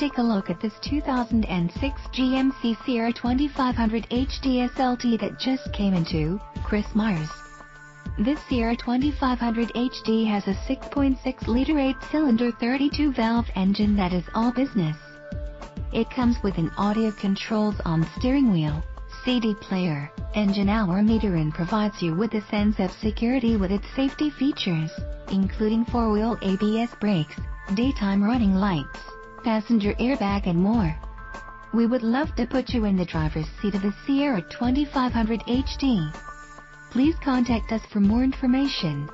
take a look at this 2006 GMC Sierra 2500 HD SLT that just came into Chris Myers. This Sierra 2500 HD has a 6.6-liter 8-cylinder 32-valve engine that is all business. It comes with an audio controls on steering wheel, CD player, engine hour meter and provides you with a sense of security with its safety features, including 4-wheel ABS brakes, daytime running lights, passenger airbag and more. We would love to put you in the driver's seat of the Sierra 2500 HD. Please contact us for more information.